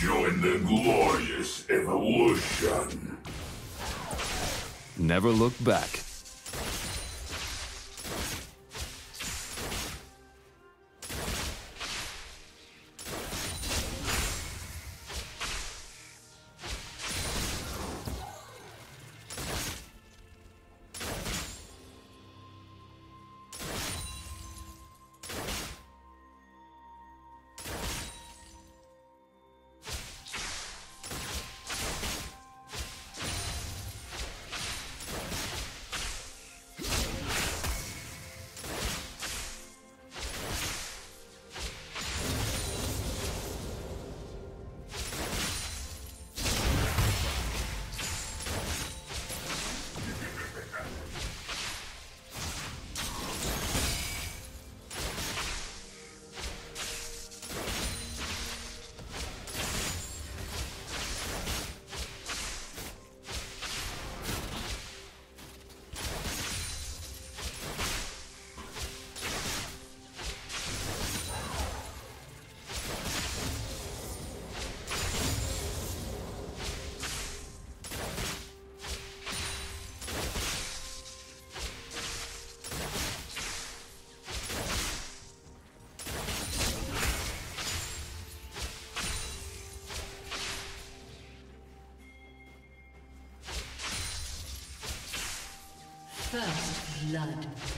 Join the glorious evolution. Never look back. First blood.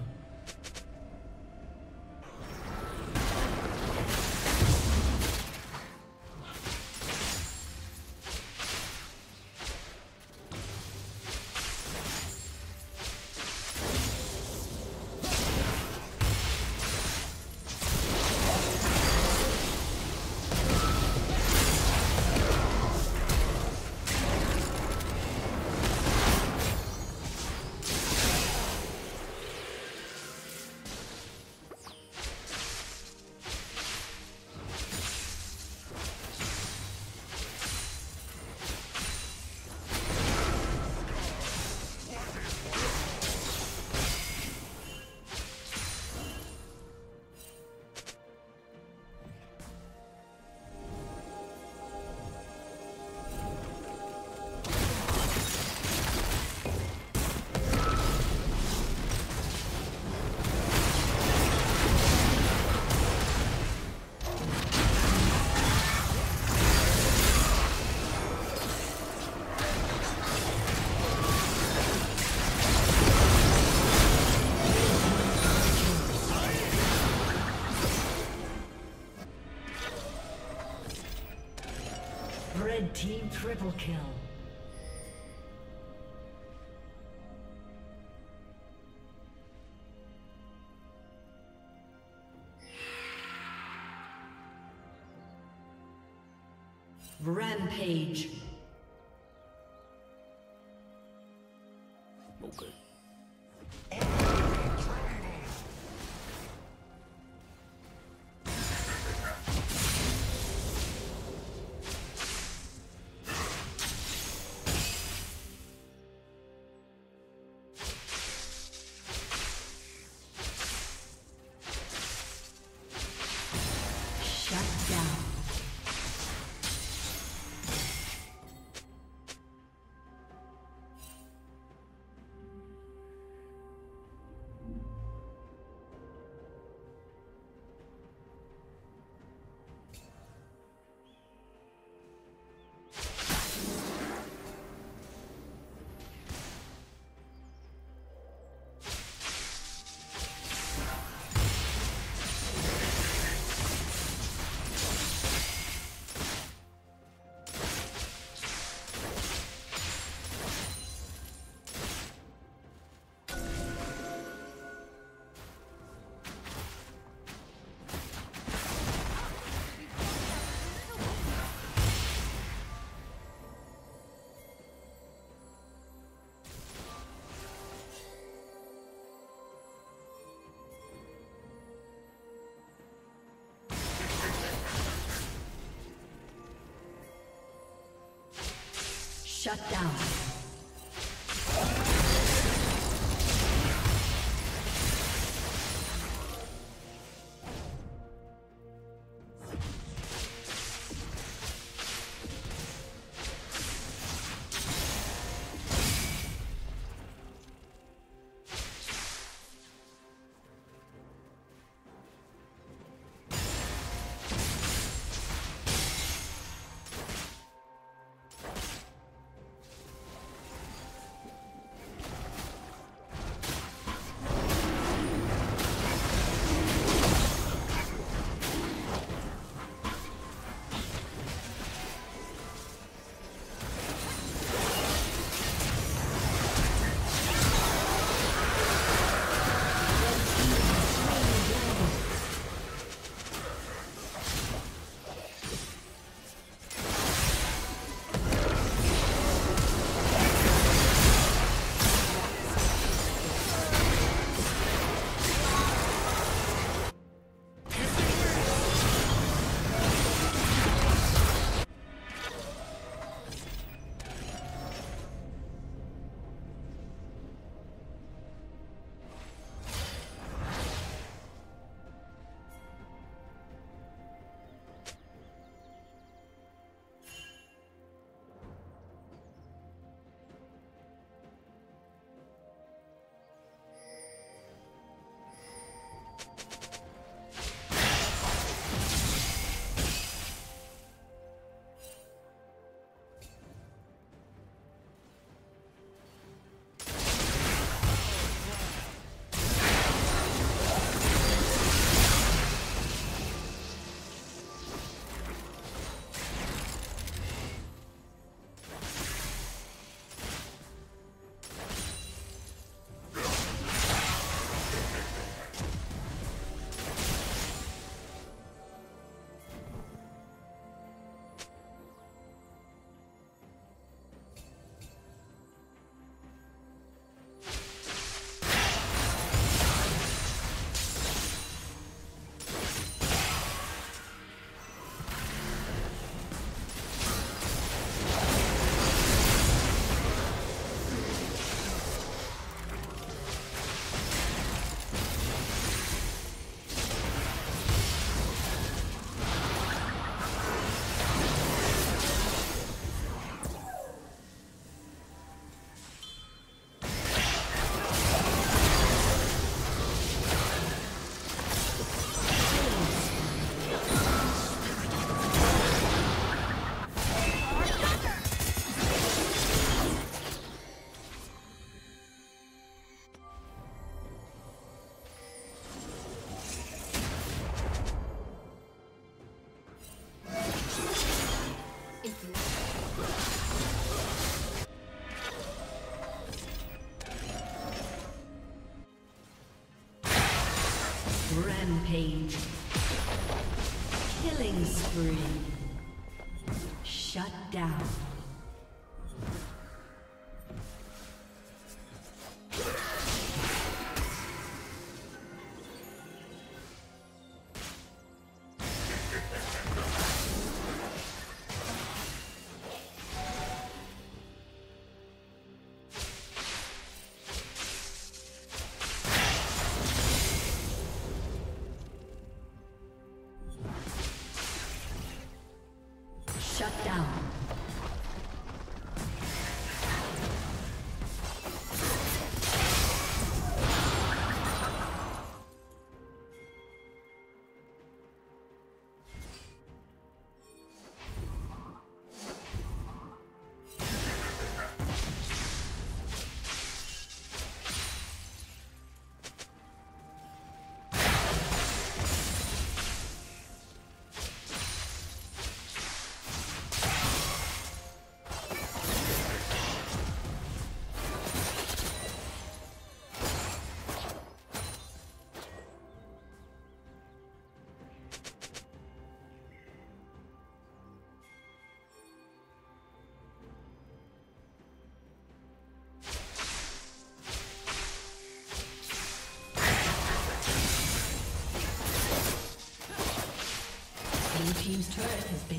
Triple kill. Rampage. down. Shut down. Down.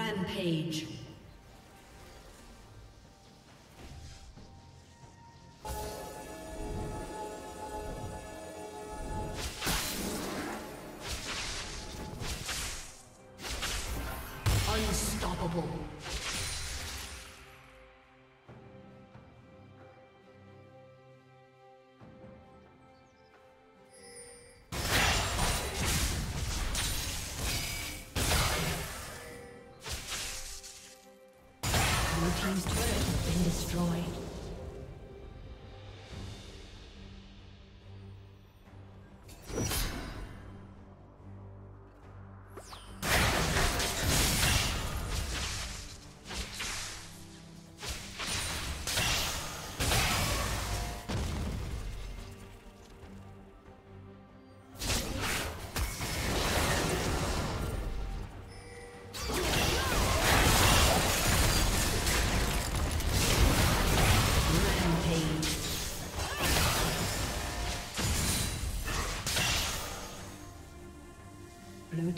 Rampage. Unstoppable.